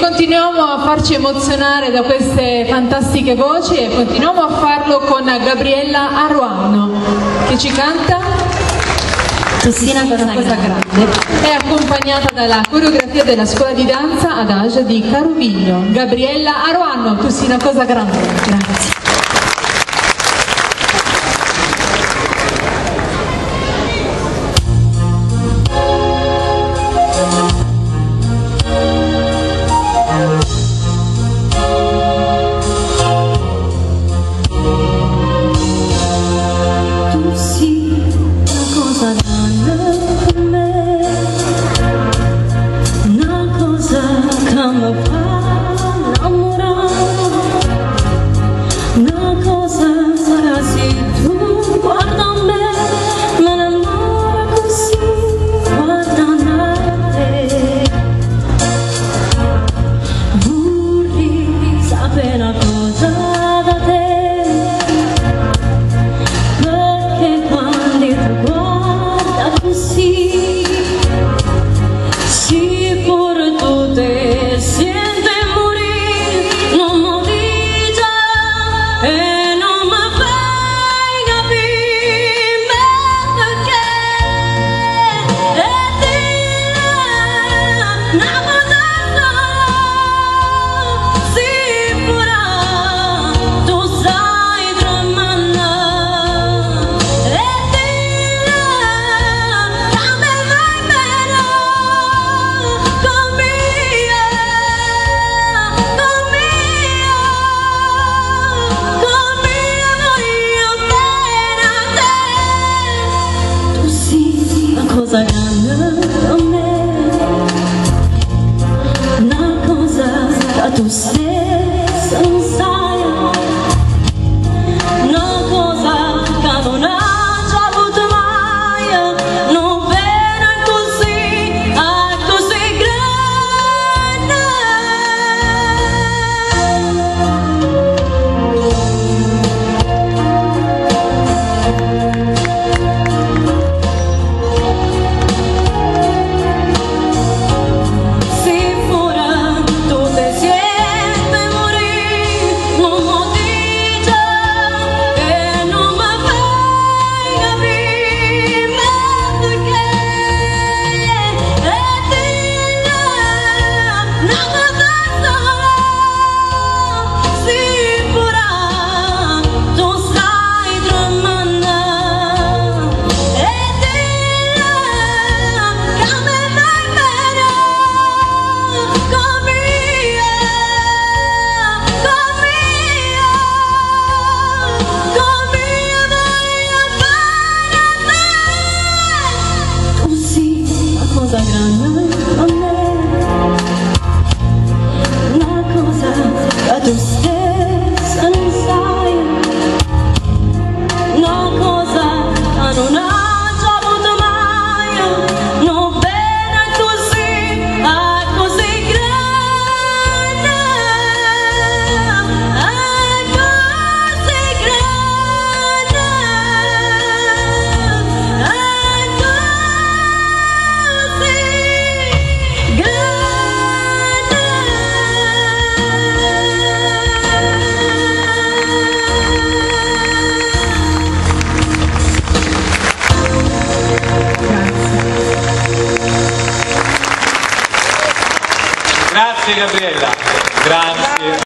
Continuiamo a farci emozionare da queste fantastiche voci e continuiamo a farlo con Gabriella Aruano che ci canta Tossina cosa grande. È accompagnata dalla coreografia della scuola di danza ad Agia di Caroviglio. Gabriella Aruano, Tossina cosa grande. Grazie. saranno a me una cosa a Grazie Gabriella. Grazie.